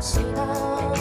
した